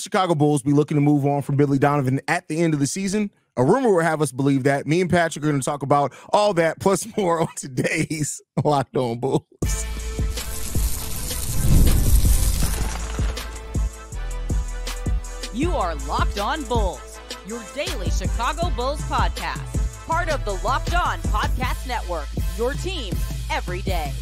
Chicago Bulls be looking to move on from Billy Donovan at the end of the season? A rumor will have us believe that. Me and Patrick are going to talk about all that plus more on today's Locked On Bulls. You are Locked On Bulls, your daily Chicago Bulls podcast, part of the Locked On Podcast Network, your team every day.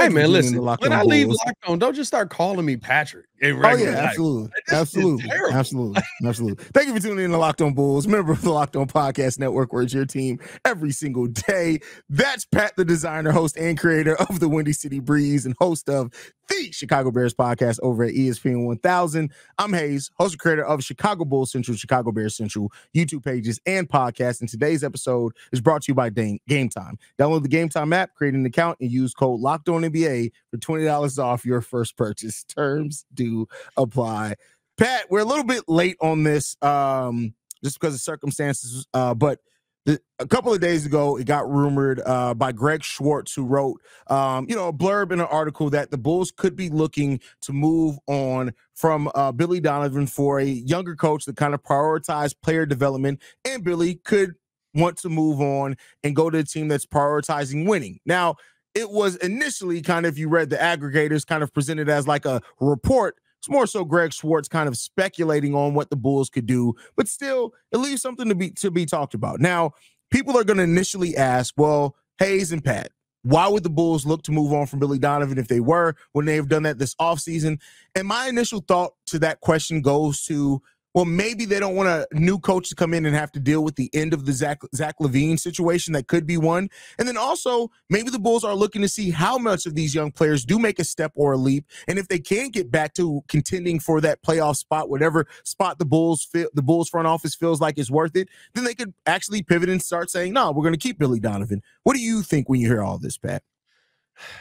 Hey man, listen. When I leave Locked On, don't just start calling me Patrick. oh yeah, absolutely, absolutely, absolutely, absolutely. Thank you for tuning in to Locked On Bulls, member of the Locked On Podcast Network, where it's your team every single day. That's Pat, the designer, host, and creator of the Windy City Breeze, and host of the Chicago Bears podcast over at ESPN 1000. I'm Haize, host and creator of Chicago Bulls Central, Chicago Bears Central YouTube pages and podcast. And today's episode is brought to you by Gametime. Download the Gametime app, create an account, and use code Locked On For twenty dollars off your first purchase. Terms do apply. Pat, we're a little bit late on this, um, just because of circumstances, uh, but the, a couple of days ago, it got rumored uh, by Greg Schwartz, who wrote, um, you know, a blurb in an article that the Bulls could be looking to move on from uh, Billy Donovan for a younger coach that kind of prioritize player development, and Billy could want to move on and go to a team that's prioritizing winning. Now, it was initially kind of, if you read the aggregators, kind of presented as like a report it's more so Greg Schwartz kind of speculating on what the Bulls could do, but still, it leaves something to be to be talked about. Now, people are going to initially ask, well, Haize and Pat, why would the Bulls look to move on from Billy Donovan if they were when they have done that this offseason? And my initial thought to that question goes to well, maybe they don't want a new coach to come in and have to deal with the end of the Zach, Zach LaVine situation. That could be one. And then also, maybe the Bulls are looking to see how much of these young players do make a step or a leap. And if they can get back to contending for that playoff spot, whatever spot the Bulls feel, the Bulls front office feels like is worth it, then they could actually pivot and start saying, no, we're going to keep Billy Donovan. What do you think when you hear all this, Pat?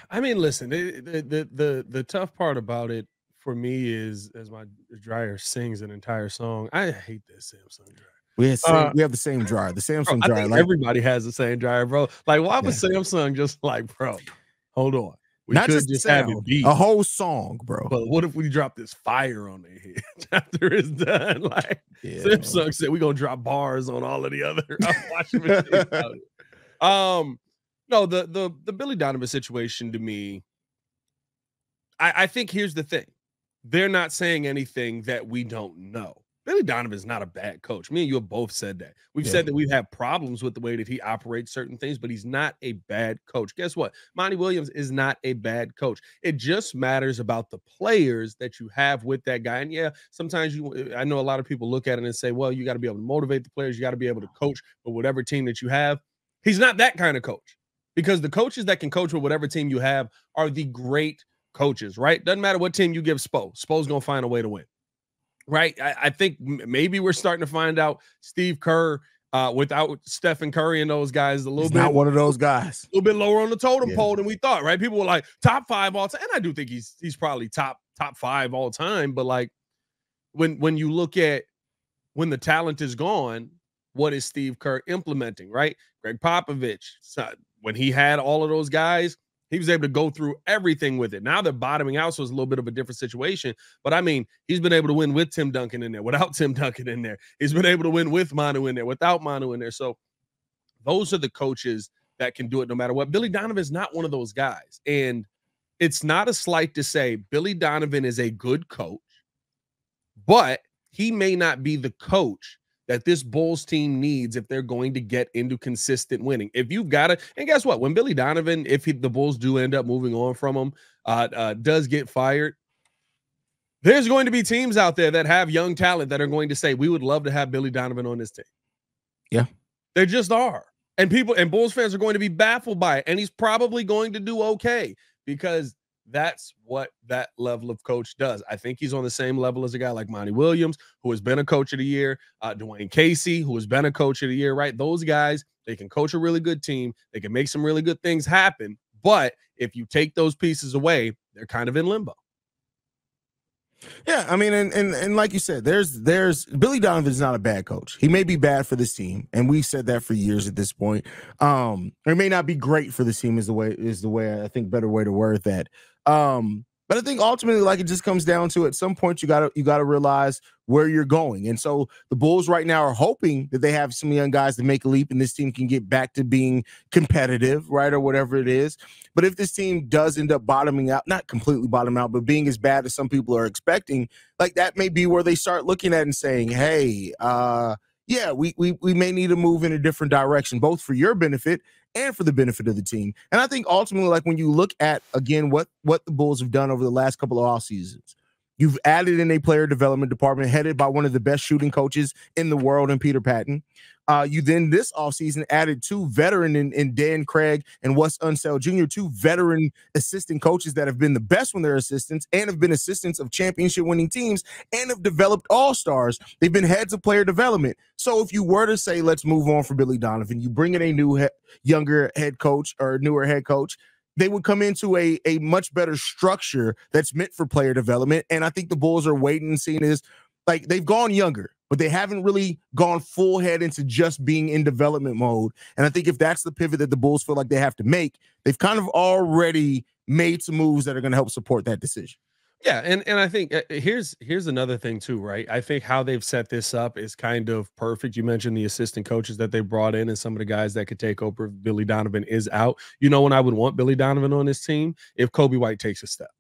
I mean, listen, the, the, the, the tough part about it for me is as my dryer sings an entire song. I hate this Samsung dryer. We have, same, uh, we have the same dryer. The Samsung bro, dryer. Like, everybody has the same dryer, bro. Like, why was yeah. Samsung just like, bro? Hold on. We Not just, just sound, have it beat. a whole song, bro. But what if we drop this fire on their head after it's done? Like yeah, Samsung said, we're gonna drop bars on all of the other washing machines. um, no, the the the Billy Donovan situation to me, I, I think here's the thing they're not saying anything that we don't know. Billy Donovan is not a bad coach. Me and you have both said that. We've yeah. said that we've had problems with the way that he operates certain things, but he's not a bad coach. Guess what? Monty Williams is not a bad coach. It just matters about the players that you have with that guy. And yeah, sometimes you, uh, I know a lot of people look at it and say, well, you got to be able to motivate the players, you got to be able to coach with whatever team that you have. He's not that kind of coach because the coaches that can coach with whatever team you have are the great coaches, right? Doesn't matter what team you give Spo. Spo's gonna find a way to win, right? I, I think maybe we're starting to find out Steve Kerr uh, without Stephen Curry and those guys a little he's bit not one of those guys, a little bit lower on the totem yeah. pole than we thought, right? People were like top five all time, and I do think he's he's probably top top five all time. But like when when you look at when the talent is gone, what is Steve Kerr implementing, right? Gregg Popovich, when he had all of those guys, he was able to go through everything with it. Now they're bottoming out, so it's a little bit of a different situation. But I mean, he's been able to win with Tim Duncan in there, without Tim Duncan in there. He's been able to win with Manu in there, without Manu in there. So those are the coaches that can do it no matter what. Billy Donovan is not one of those guys. And it's not a slight to say Billy Donovan is a good coach, but he may not be the coach that this Bulls team needs if they're going to get into consistent winning. If you've got it, and guess what? When Billy Donovan, if he, the Bulls do end up moving on from him, uh, uh, does get fired, there's going to be teams out there that have young talent that are going to say, we would love to have Billy Donovan on this team. Yeah. They just are. And people and Bulls fans are going to be baffled by it. And he's probably going to do okay because that's what that level of coach does. I think he's on the same level as a guy like Monty Williams, who has been a coach of the year, uh, Dwane Casey, who has been a coach of the year, right? Those guys, they can coach a really good team, they can make some really good things happen. But if you take those pieces away, they're kind of in limbo. Yeah, I mean, and, and and like you said, there's there's Billy Donovan's not a bad coach. He may be bad for this team, and we said that for years at this point. Um, or may not be great for this team is the way is the way I think better way to word that. Um, But I think ultimately, like it just comes down to at some point you gotta you gotta realize where you're going. And so the Bulls right now are hoping that they have some young guys to make a leap and this team can get back to being competitive, right? Or whatever it is. But if this team does end up bottoming out, not completely bottom out, but being as bad as some people are expecting, like that may be where they start looking at and saying, hey, uh, yeah, we, we we may need to move in a different direction, both for your benefit and for the benefit of the team. And I think ultimately, like when you look at again what what the Bulls have done over the last couple of off seasons, You've added in a player development department headed by one of the best shooting coaches in the world in Peter Patton. Uh, you then this offseason added two veteran in, in Dan Craig and Wes Unseld Jr., two veteran assistant coaches that have been the best when they're assistants and have been assistants of championship winning teams and have developed all stars. They've been heads of player development. So if you were to say, let's move on for Billy Donovan, you bring in a new, he- younger head coach or newer head coach they would come into a, a much better structure that's meant for player development. And I think the Bulls are waiting and seeing is like they've gone younger, but they haven't really gone full head into just being in development mode. And I think if that's the pivot that the Bulls feel like they have to make, they've kind of already made some moves that are going to help support that decision. Yeah, and and I think uh, here's here's another thing too, right? I think how they've set this up is kind of perfect. You mentioned the assistant coaches that they brought in and some of the guys that could take over if Billy Donovan is out. You know when I would want Billy Donovan on this team if Coby White takes a step.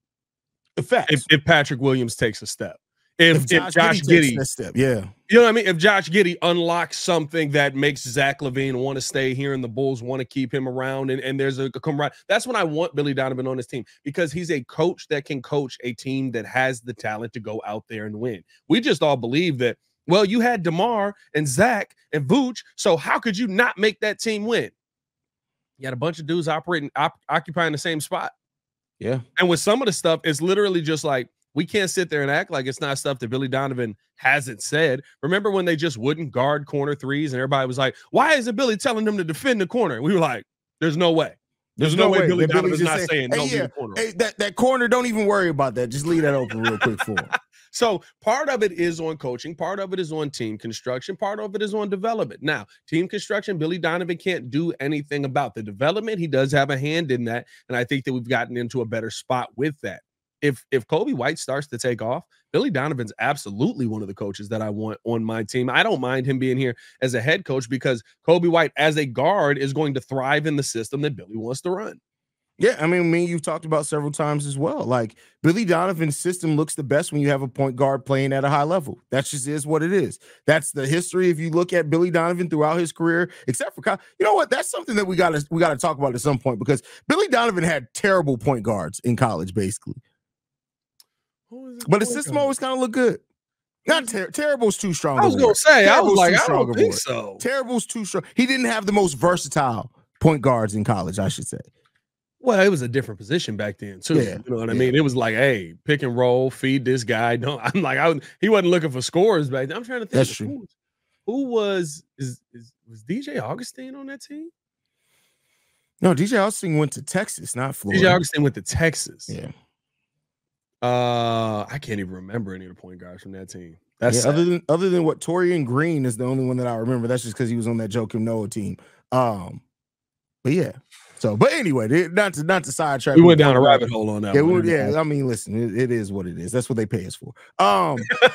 If, if Patrick Williams takes a step if, if Josh, if Josh Giddey, Giddey step, yeah, you know what I mean. If Josh Giddey unlocks something that makes Zach LaVine want to stay here and the Bulls want to keep him around, and, and there's a, a camaraderie, that's when I want Billy Donovan on his team because he's a coach that can coach a team that has the talent to go out there and win. We just all believe that. Well, you had Demar and Zach and Vooch, so how could you not make that team win? You had a bunch of dudes operating, op, occupying the same spot. Yeah, and with some of the stuff, it's literally just like we can't sit there and act like it's not stuff that Billy Donovan hasn't said. Remember when they just wouldn't guard corner threes and everybody was like, why isn't Billy telling them to defend the corner? And we were like, there's no way. There's, there's no, no, way, way Billy Donovan's not saying, saying hey, yeah, corner. Hey, that, that corner, don't even worry about that. Just leave that open real quick for him. So part of it is on coaching, part of it is on team construction, part of it is on development. Now, team construction, Billy Donovan can't do anything about the development. He does have a hand in that, and I think that we've gotten into a better spot with that if if Coby White starts to take off, Billy Donovan's absolutely one of the coaches that I want on my team. I don't mind him being here as a head coach because Coby White as a guard is going to thrive in the system that Billy wants to run. Yeah, I mean, me you've talked about several times as well. Like Billy Donovan's system looks the best when you have a point guard playing at a high level. That just is what it is. That's the history. If you look at Billy Donovan throughout his career, except for you know what, that's something that we got to we got to talk about at some point because Billy Donovan had terrible point guards in college, basically. But the system always kind of look good. Not ter- terrible's too strong. I was gonna say, terrible's I was like, I don't think so. Terrible's too strong. He didn't have the most versatile point guards in college, I should say. Well, it was a different position back then, too. Yeah, you know what yeah. I mean? It was like, hey, pick and roll, feed this guy. Don't I'm like, I he wasn't looking for scores back then. I'm trying to think. That's true. Who, who was is, is was DJ Augustin on that team? No, DJ Augustin went to Texas, not Florida. DJ Augustin went to Texas. Yeah. Uh, I can't even remember any of the point guards from that team. That's yeah, other than other than what Taurean Green is the only one that I remember. That's just because he was on that Joakim Noah team. Um, but yeah. So, but anyway, not to not to sidetrack. We went down a rabbit hole on that. Yeah, one. yeah. I mean, listen, it, it is what it is. That's what they pay us for. Um.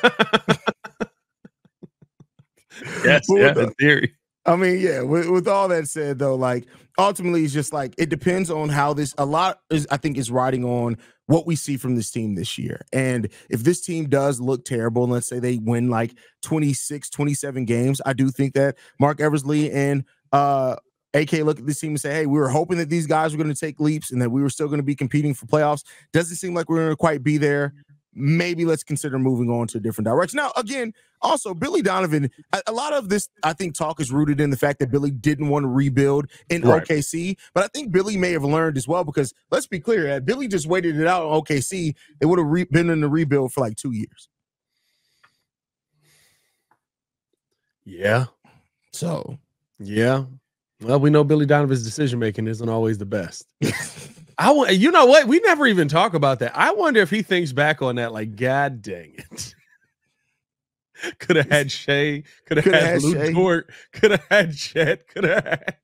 yes, yeah, in theory. I mean, yeah. With, with all that said, though, like ultimately, it's just like it depends on how this. A lot is, I think, is riding on what we see from this team this year. And if this team does look terrible, and let's say they win like 26, 27 games, I do think that Marc Eversley and uh AK look at this team and say, hey, we were hoping that these guys were going to take leaps and that we were still going to be competing for playoffs. Doesn't seem like we're going to quite be there maybe let's consider moving on to a different direction. Now, again, also Billy Donovan, a, a, lot of this I think talk is rooted in the fact that Billy didn't want to rebuild in right. OKC, but I think Billy may have learned as well because let's be clear, had Billy just waited it out in OKC, it would have re- been in the rebuild for like two years. Yeah. So, yeah. Well, we know Billy Donovan's decision making isn't always the best. I want you know what? We never even talk about that. I wonder if he thinks back on that, like, God dang it. could have had Shai, could have had, had Lu Dort, could have had Chet, could have had.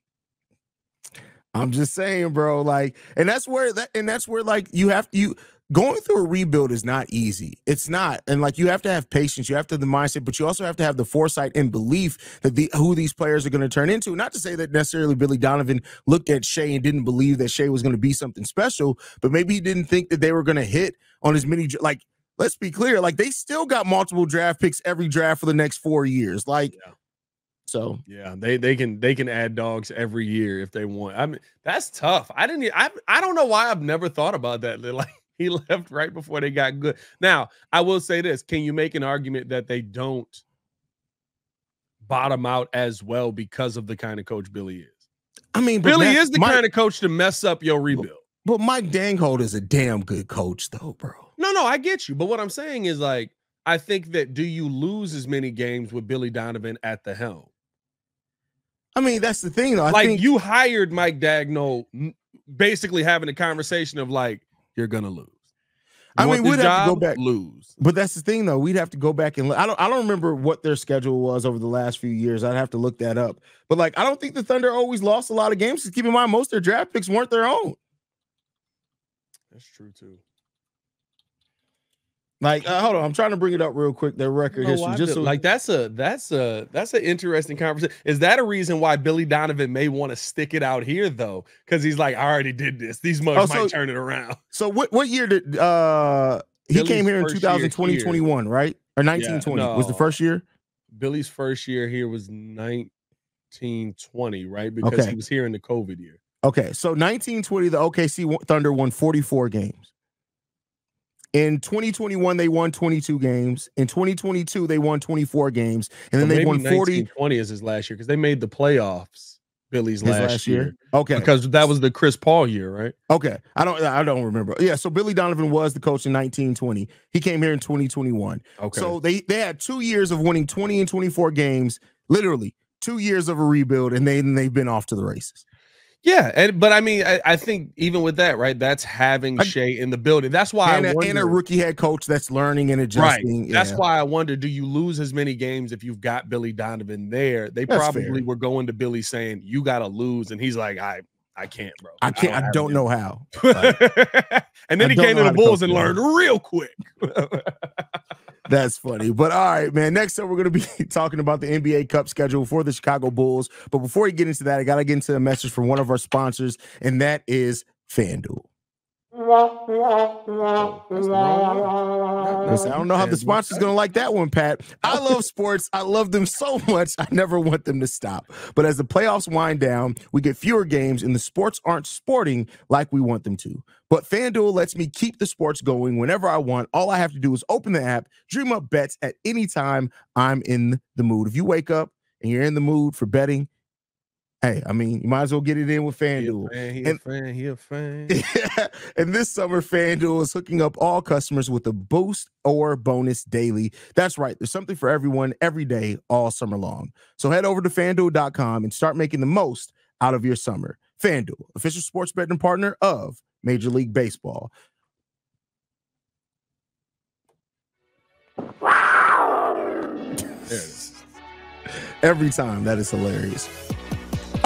I'm just saying, bro. Like, and that's where that, and that's where like you have you going through a rebuild is not easy. It's not. And like you have to have patience, you have to have the mindset, but you also have to have the foresight and belief that the who these players are going to turn into. Not to say that necessarily Billy Donovan looked at Shai and didn't believe that Shai was going to be something special, but maybe he didn't think that they were going to hit on as many like let's be clear, like they still got multiple draft picks every draft for the next 4 years. Like yeah. So yeah, they they can they can add dogs every year if they want. I mean, that's tough. I didn't. I I don't know why I've never thought about that. Like he left right before they got good. Now, I will say this: Can you make an argument that they don't bottom out as well because of the kind of coach Billy is? I mean, Billy is the Mike, kind of coach to mess up your rebuild. But Mike Daigneault is a damn good coach, though, bro. No, no, I get you. But what I'm saying is like, I think that do you lose as many games with Billy Donovan at the helm? I mean, that's the thing, though. I like think- you hired Mike Daigneault, basically having a conversation of like, you're gonna lose. You I mean, we'd have to go back. Lose, but that's the thing, though. We'd have to go back and look. I don't. I don't remember what their schedule was over the last few years. I'd have to look that up. But like, I don't think the Thunder always lost a lot of games. Keep in mind, most of their draft picks weren't their own. That's true too. Like, uh, hold on, I'm trying to bring it up real quick. Their record history, just so, like that's a that's a that's an interesting conversation. Is that a reason why Billy Donovan may want to stick it out here though? Because he's like, I already did this. These mugs oh, so, might turn it around. So what what year did uh he Billy's came here in 2020, 21, right? Or 1920 yeah, no. was the first year? Billy's first year here was 1920, right? Because okay. he was here in the COVID year. Okay, so 1920, the OKC Thunder won 44 games. In 2021, they won 22 games. In 2022, they won 24 games, and then well, they won 40. 20 is his last year because they made the playoffs. Billy's last, last year. year. Okay. Because that was the Chris Paul year, right? Okay. I don't I don't remember. Yeah, so Billy Donovan was the coach in 1920. He came here in 2021. Okay. So they they had 2 years of winning 20 and 24 games, literally 2 years of a rebuild and they and they've been off to the races. Yeah, and but I mean, I, I, think even with that, right? That's having I, Shai in the building. That's why and, I wonder, and a rookie head coach that's learning and adjusting. Right. Yeah. That's why I wonder: Do you lose as many games if you've got Billy Donovan there? They that's probably fair. were going to Billy saying, "You got to lose," and he's like, "I, I can't, bro. I can't. I don't, I don't know how." and then he came to the Bulls and learned real quick. That's funny. But all right, man. Next up, we're going to be talking about the NBA Cup schedule for the Chicago Bulls. But before we get into that, I got to get into a message from one of our sponsors, and that is FanDuel. Oh, I don't know how the sponsor's gonna like that one, Pat. I love sports. I love them so much. I never want them to stop. But as the playoffs wind down, we get fewer games, and the sports aren't sporting like we want them to. But FanDuel lets me keep the sports going whenever I want. All I have to do is open the app, dream up bets at any time I'm in the mood. If you wake up and you're in the mood for betting, Hey, I mean, you might as well get it in with FanDuel. He a fan, he a fan, he a fan. and this summer, FanDuel is hooking up all customers with a boost or bonus daily. That's right. There's something for everyone every day, all summer long. So head over to fanduel.com and start making the most out of your summer. FanDuel, official sports betting partner of Major League Baseball. Every time. That is hilarious.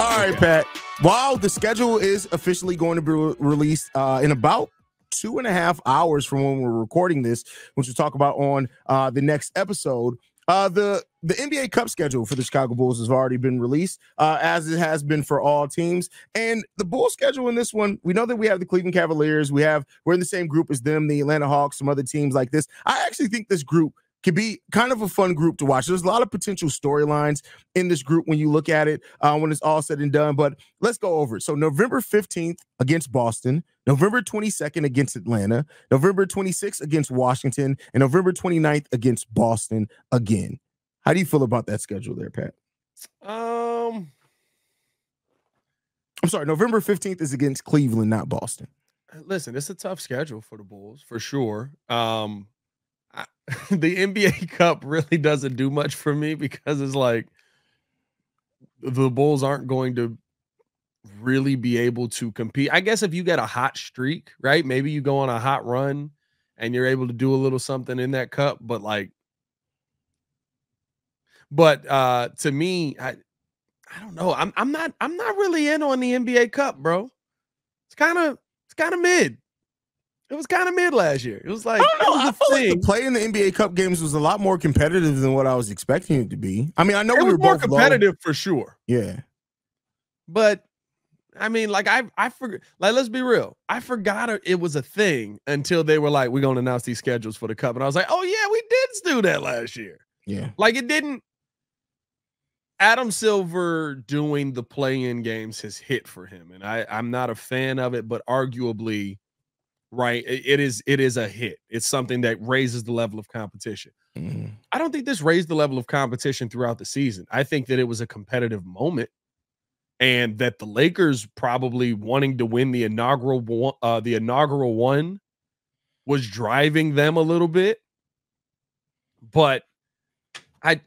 All right, Pat. While the schedule is officially going to be re- released uh, in about two and a half hours from when we're recording this, which we'll talk about on uh, the next episode. Uh, the the NBA Cup schedule for the Chicago Bulls has already been released, uh, as it has been for all teams. And the Bulls schedule in this one, we know that we have the Cleveland Cavaliers. We have we're in the same group as them, the Atlanta Hawks, some other teams like this. I actually think this group can be kind of a fun group to watch. There's a lot of potential storylines in this group when you look at it uh, when it's all said and done. But let's go over it. So November 15th against Boston, November 22nd against Atlanta, November 26th against Washington, and November 29th against Boston again. How do you feel about that schedule there, Pat? Um, I'm sorry. November 15th is against Cleveland, not Boston. Listen, it's a tough schedule for the Bulls for sure. Um, the NBA Cup really doesn't do much for me because it's like the Bulls aren't going to really be able to compete. I guess if you get a hot streak, right? Maybe you go on a hot run and you're able to do a little something in that cup, but like but uh to me, I I don't know. I'm I'm not I'm not really in on the NBA Cup, bro. It's kind of it's kind of mid. It was kind of mid last year. It was like I don't know. I feel like the play in the NBA Cup games was a lot more competitive than what I was expecting it to be. I mean, I know it we were more both competitive low. for sure. Yeah, but I mean, like I I forgot. Like let's be real. I forgot it was a thing until they were like, "We're gonna announce these schedules for the cup," and I was like, "Oh yeah, we did do that last year." Yeah, like it didn't. Adam Silver doing the play-in games has hit for him, and I I'm not a fan of it, but arguably, right, it, is it is a hit. It's something that raises the level of competition. mm-hmm. I don't think this raised the level of competition throughout the season. I think that it was a competitive moment and that the Lakers probably wanting to win the inaugural one, uh, the inaugural one was driving them a little bit. But I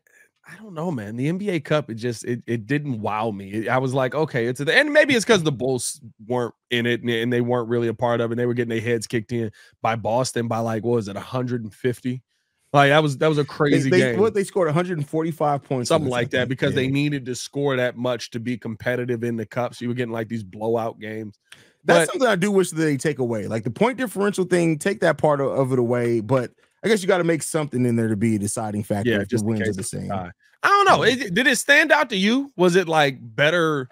I don't know, man. The NBA Cup, it just it, it didn't wow me. I was like, okay, it's a, and maybe it's because the Bulls weren't in it and, and, they weren't really a part of it. And they were getting their heads kicked in by Boston by like what was it, 150? Like that was that was a crazy they, they, game. What they scored 145 points, something like that, because yeah. they needed to score that much to be competitive in the cup. So you were getting like these blowout games. That's but, something I do wish that they take away. Like the point differential thing, take that part of, of it away. But I guess you got to make something in there to be a deciding factor. Yeah, just the wins are the same. I don't know. It, did it stand out to you? Was it like better?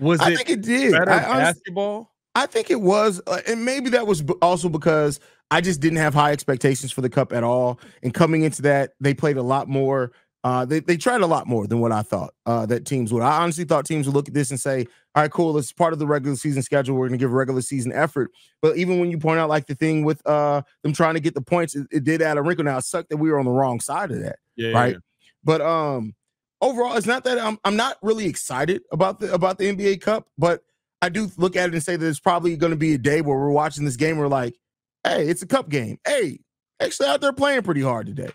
Was I it? think it did. Better I, basketball. I think it was, uh, and maybe that was also because I just didn't have high expectations for the cup at all. And coming into that, they played a lot more. Uh, they, they tried a lot more than what I thought uh, that teams would. I honestly thought teams would look at this and say, all right, cool, it's part of the regular season schedule. We're going to give regular season effort. But even when you point out like the thing with uh, them trying to get the points, it, it did add a wrinkle. Now it sucked that we were on the wrong side of that. Yeah, right. Yeah. But um, overall, it's not that I'm, I'm not really excited about the about the NBA Cup, but I do look at it and say that it's probably going to be a day where we're watching this game. We're like, hey, it's a cup game. Hey, actually out there playing pretty hard today.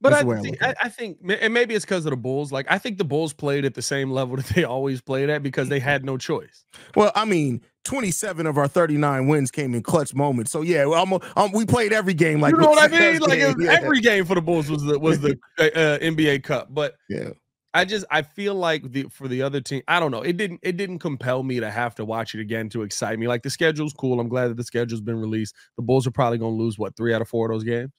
But I think, I, I think, and maybe it's because of the Bulls. Like, I think the Bulls played at the same level that they always played at because they had no choice. Well, I mean, 27 of our 39 wins came in clutch moments. So yeah, um, we played every game like you know what I mean. Like game, yeah. every game for the Bulls was the was the uh, uh NBA Cup. But yeah, I just I feel like the for the other team, I don't know. It didn't it didn't compel me to have to watch it again to excite me. Like the schedule's cool. I'm glad that the schedule's been released. The Bulls are probably gonna lose what three out of four of those games.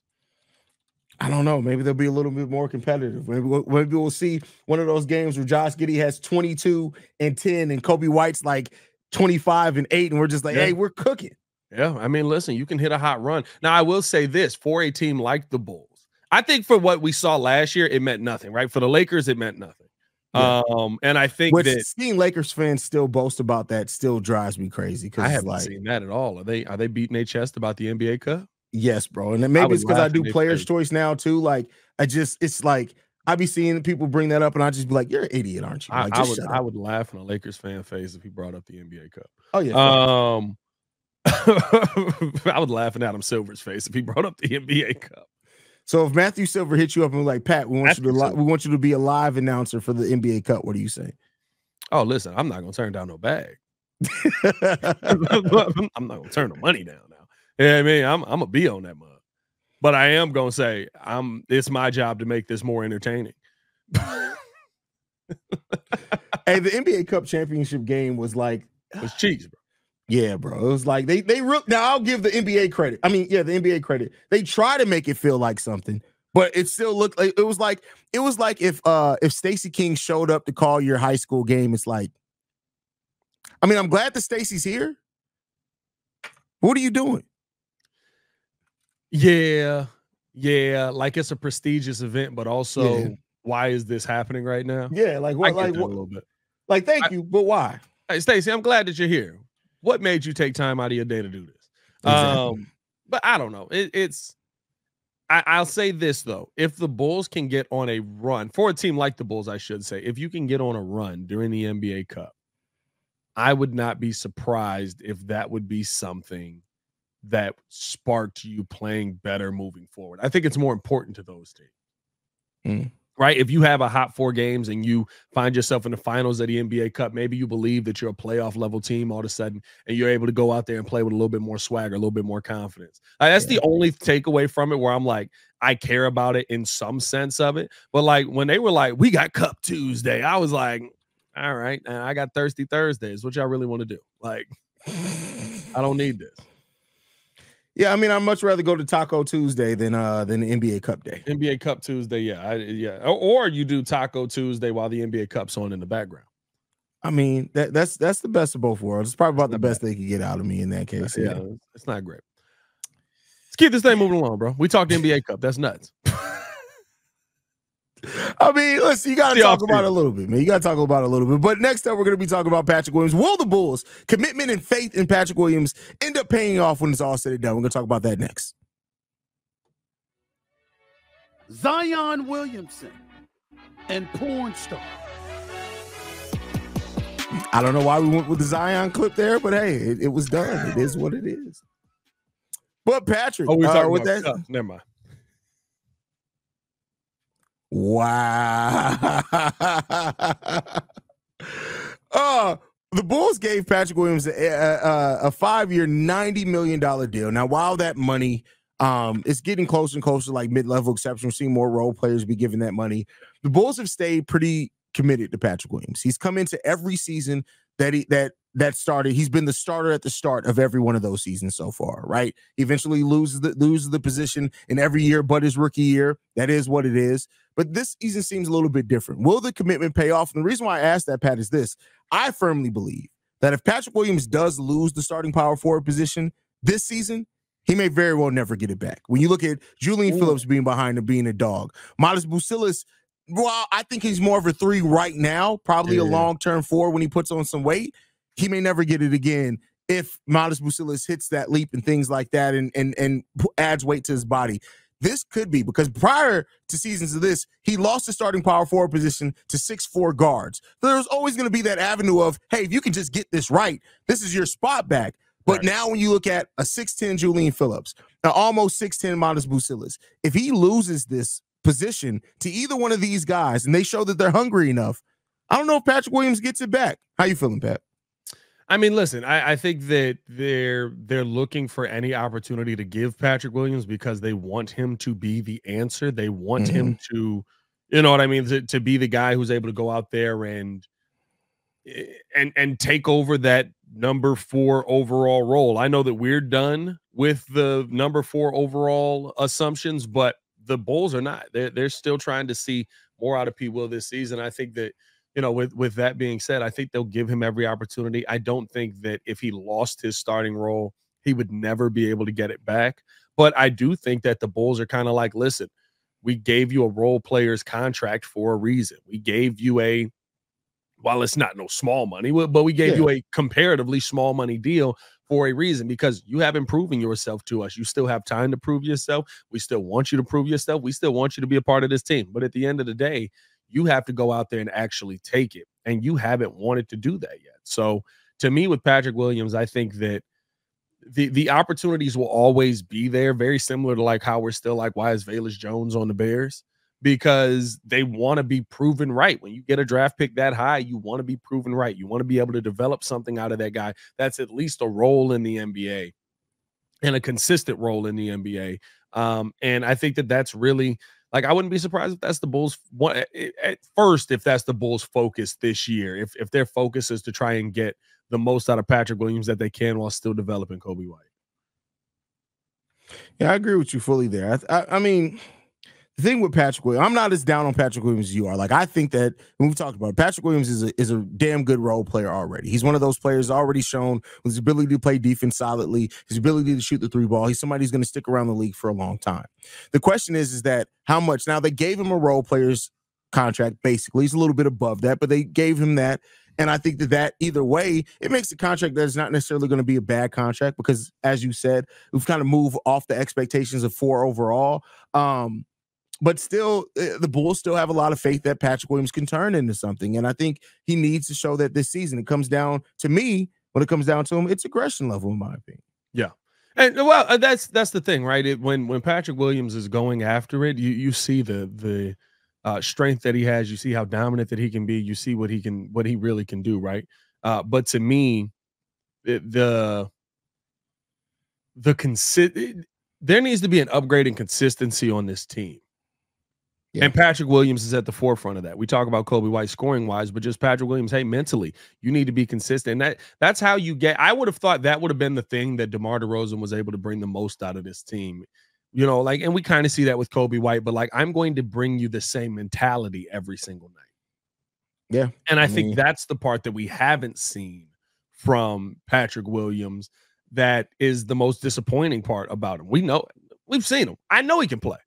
I don't know. Maybe they'll be a little bit more competitive. Maybe we'll, maybe we'll see one of those games where Josh Giddey has 22 and 10 and Coby White's like 25 and 8 and we're just like, yeah. "Hey, we're cooking." Yeah, I mean, listen, you can hit a hot run. Now, I will say this, for a team like the Bulls. I think for what we saw last year, it meant nothing, right? For the Lakers, it meant nothing. Yeah. Um, and I think Which that seeing Lakers fans still boast about that still drives me crazy because I haven't like, seen that at all. Are they are they beating their chest about the NBA Cup? Yes, bro. And maybe it's because I do players' choice now too. Like I just it's like I be seeing people bring that up, and I just be like, "You're an idiot, aren't you?" Like, I, I would I would laugh in a Lakers fan face if he brought up the NBA Cup. Oh yeah. Um, I would laugh in Adam Silver's face if he brought up the NBA Cup. So if Matthew Silver hits you up and like, Pat, we want Matthew you to li- we want you to be a live announcer for the NBA Cup. What do you say? Oh, listen, I'm not gonna turn down no bag. I'm not gonna turn the money down. Yeah, I mean, I'm I'm gonna be on that mug, but I am gonna say I'm. It's my job to make this more entertaining. hey, the NBA Cup championship game was like it was cheese, bro. Yeah, bro. It was like they they re- now I'll give the NBA credit. I mean, yeah, the NBA credit. They try to make it feel like something, but it still looked like it was like it was like if uh if Stacey King showed up to call your high school game. It's like, I mean, I'm glad that Stacey's here. What are you doing? Yeah, yeah, like it's a prestigious event, but also yeah. why is this happening right now? Yeah, like what? Like what? A little bit. Like, thank I, you, but why? Hey, Stacey, I'm glad that you're here what made you take time out of your day to do this? Exactly. Um, but I don't know. It, it's I, I'll say this though: if the Bulls can get on a run for a team like the Bulls, I should say, if you can get on a run during the NBA Cup, I would not be surprised if that would be something that sparked you playing better moving forward. I think it's more important to those teams. Mm right? If you have a hot four games and you find yourself in the finals of the NBA Cup, maybe you believe that you're a playoff level team all of a sudden, and you're able to go out there and play with a little bit more swagger, a little bit more confidence. Uh, that's yeah. the only takeaway from it where I'm like, I care about it in some sense of it. But like when they were like, we got Cup Tuesday, I was like, all right, I got Thirsty Thursdays. What y'all really want to do? Like, I don't need this. Yeah, I mean, I'd much rather go to Taco Tuesday than uh than NBA Cup Day. NBA Cup Tuesday, yeah, I, yeah, or, or you do Taco Tuesday while the NBA Cup's on in the background. I mean, that that's that's the best of both worlds. It's probably about the best they could get out of me in that case. Yeah, yeah. it's not great. Let's keep this thing moving along, bro. We talked NBA Cup. That's nuts. I mean, listen, you got to talk about it a little bit, man. You got to talk about it a little bit. But next up, we're going to be talking about Patrick Williams. Will the Bulls' commitment and faith in Patrick Williams end up paying off when it's all said and done? We're going to talk about that next. Zion Williamson and porn star. I don't know why we went with the Zion clip there, but hey, it, it was done. It is what it is. But Patrick, oh, we're uh, talking uh, with about that. Never mind. Wow. uh, the Bulls gave Patrick Williams a, a, a five-year, $90 million deal. Now, while that money um, is getting closer and closer, like mid-level exception, we're seeing more role players be given that money. The Bulls have stayed pretty committed to Patrick Williams. He's come into every season that he that that started. He's been the starter at the start of every one of those seasons so far, right? He eventually loses the loses the position in every year but his rookie year. That is what it is. But this season seems a little bit different. Will the commitment pay off? And the reason why I asked that, Pat, is this. I firmly believe that if Patrick Williams does lose the starting power forward position this season, he may very well never get it back. When you look at Julian Ooh. Phillips being behind him, being a dog, Miles Buzelis well, I think he's more of a three right now, probably yeah. a long term four when he puts on some weight. He may never get it again if Miles Buzelis hits that leap and things like that and, and, and adds weight to his body. This could be because prior to seasons of this, he lost the starting power forward position to six four guards. So there's always going to be that avenue of, hey, if you can just get this right, this is your spot back. But right. now when you look at a 6'10 Julian Phillips, an almost 6'10 Miles Buzelis, if he loses this position to either one of these guys and they show that they're hungry enough, I don't know if Patrick Williams gets it back. How you feeling, Pat? I mean, listen, I, I, think that they're they're looking for any opportunity to give Patrick Williams because they want him to be the answer. They want mm-hmm. him to, you know what I mean, to, to be the guy who's able to go out there and eh, and and take over that number four overall role. I know that we're done with the number four overall assumptions, but the Bulls are not. They're they're still trying to see more out of P. Will this season. I think that you know, with with that being said, I think they'll give him every opportunity. I don't think that if he lost his starting role, he would never be able to get it back. But I do think that the Bulls are kind of like, listen, we gave you a role player's contract for a reason. We gave you a while it's not no small money, but we gave yeah. you a comparatively small money deal for a reason because you haven't proven yourself to us. You still have time to prove yourself. We still want you to prove yourself. We still want you to be a part of this team. But at the end of the day, you have to go out there and actually take it. And you haven't wanted to do that yet. So to me, with Patrick Williams, I think that the the opportunities will always be there, very similar to like how we're still like, why is Velus Jones on the Bears? because they want to be proven right. When you get a draft pick that high, you want to be proven right. You want to be able to develop something out of that guy that's at least a role in the NBA and a consistent role in the NBA. Um, and I think that that's really like I wouldn't be surprised if that's the Bulls one at first if that's the Bulls focus this year. If if their focus is to try and get the most out of Patrick Williams that they can while still developing Coby White. Yeah, I agree with you fully there. I, I, I mean, thing with Patrick Williams, I'm not as down on Patrick Williams as you are. Like I think that when we talked about it, Patrick Williams is a, is a damn good role player already. He's one of those players already shown with his ability to play defense solidly, his ability to shoot the three ball. He's somebody who's going to stick around the league for a long time. The question is, is that how much? Now they gave him a role player's contract. Basically, he's a little bit above that, but they gave him that. And I think that that either way, it makes a contract that is not necessarily going to be a bad contract because, as you said, we've kind of moved off the expectations of four overall. Um, but still, eh, the Bulls still have a lot of faith that Patrick Williams can turn into something. And I think he needs to show that this season. It comes down to me, when it comes down to him, it's aggression level, in my opinion. Yeah. And well, uh, that's that's the thing, right? It, when when Patrick Williams is going after it, you you see the the uh, strength that he has. You see how dominant that he can be. You see what he can what he really can do, right? Uh, but to me, it, the the consi- there needs to be an upgrade in consistency on this team Yeah. And Patrick Williams is at the forefront of that. We talk about Coby White scoring wise, but just Patrick Williams, hey, mentally, you need to be consistent. That that's how you get. I would have thought that would have been the thing that DeMar DeRozan was able to bring the most out of this team. You know, like, and we kind of see that with Kobe White, but like, I'm going to bring you the same mentality every single night. Yeah. And I, I think that's the part that we haven't seen from Patrick Williams that is the most disappointing part about him. We know we've seen him. I know he can play.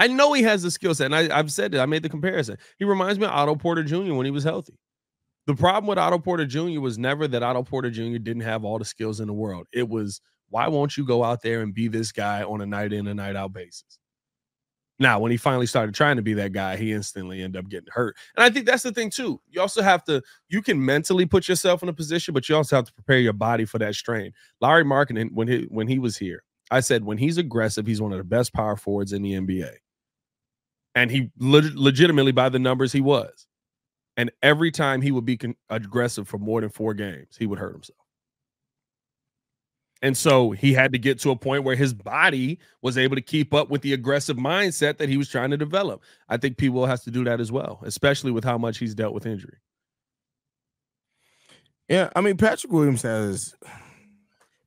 I know he has the skill set. And I, have said it. I made the comparison. He reminds me of Otto Porter Jr. when he was healthy. The problem with Otto Porter Jr. was never that Otto Porter Jr. didn't have all the skills in the world. It was why won't you go out there and be this guy on a night in and night out basis? Now, when he finally started trying to be that guy, he instantly ended up getting hurt. And I think that's the thing too. You also have to you can mentally put yourself in a position, but you also have to prepare your body for that strain. Lauri Markkanen, when he when he was here, I said when he's aggressive, he's one of the best power forwards in the NBA. And he leg- legitimately, by the numbers, he was. And every time he would be aggressive for more than four games, he would hurt himself. And so he had to get to a point where his body was able to keep up with the aggressive mindset that he was trying to develop. I think P. Has to do that as well, especially with how much he's dealt with injury. Yeah, I mean Patrick Williams has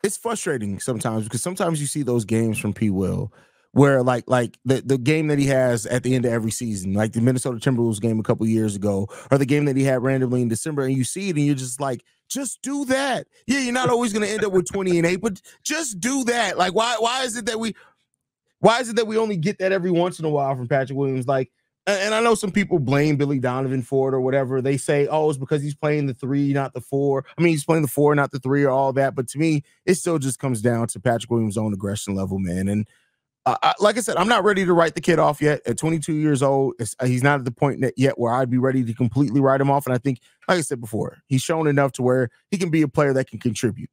it's frustrating sometimes because sometimes you see those games from P. Will where like like the, the game that he has at the end of every season, like the Minnesota Timberwolves game a couple years ago, or the game that he had randomly in December, and you see it and you're just like, just do that. Yeah, you're not always gonna end up with 20 and 8, but just do that. Like, why why is it that we why is it that we only get that every once in a while from Patrick Williams? Like, and I know some people blame Billy Donovan for it or whatever. They say, oh, it's because he's playing the three, not the four. I mean, he's playing the four, not the three, or all that. But to me, it still just comes down to Patrick Williams' own aggression level, man. And I, like I said, I'm not ready to write the kid off yet. At 22 years old, uh, he's not at the point yet where I'd be ready to completely write him off. And I think, like I said before, he's shown enough to where he can be a player that can contribute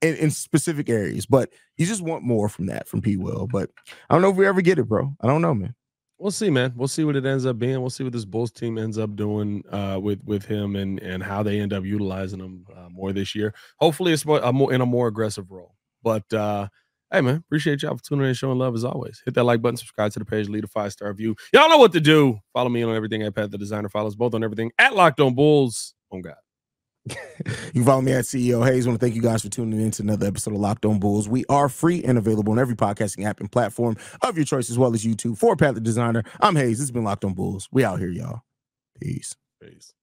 in, in specific areas. But you just want more from that from P. Will. But I don't know if we ever get it, bro. I don't know, man. We'll see, man. We'll see what it ends up being. We'll see what this Bulls team ends up doing uh, with with him and and how they end up utilizing him uh, more this year. Hopefully, it's more, uh, more in a more aggressive role. But uh, Hey man, appreciate y'all for tuning in and showing love as always. Hit that like button, subscribe to the page, leave a five star review. Y'all know what to do. Follow me on everything at Pat the Designer. Follow us both on everything at Locked On Bulls. On God. you follow me at CEO Haize. I want to thank you guys for tuning in to another episode of Locked On Bulls. We are free and available on every podcasting app and platform of your choice, as well as YouTube. For Pat the Designer, I'm. This has been Locked On Bulls. We out here, y'all. Peace. Peace.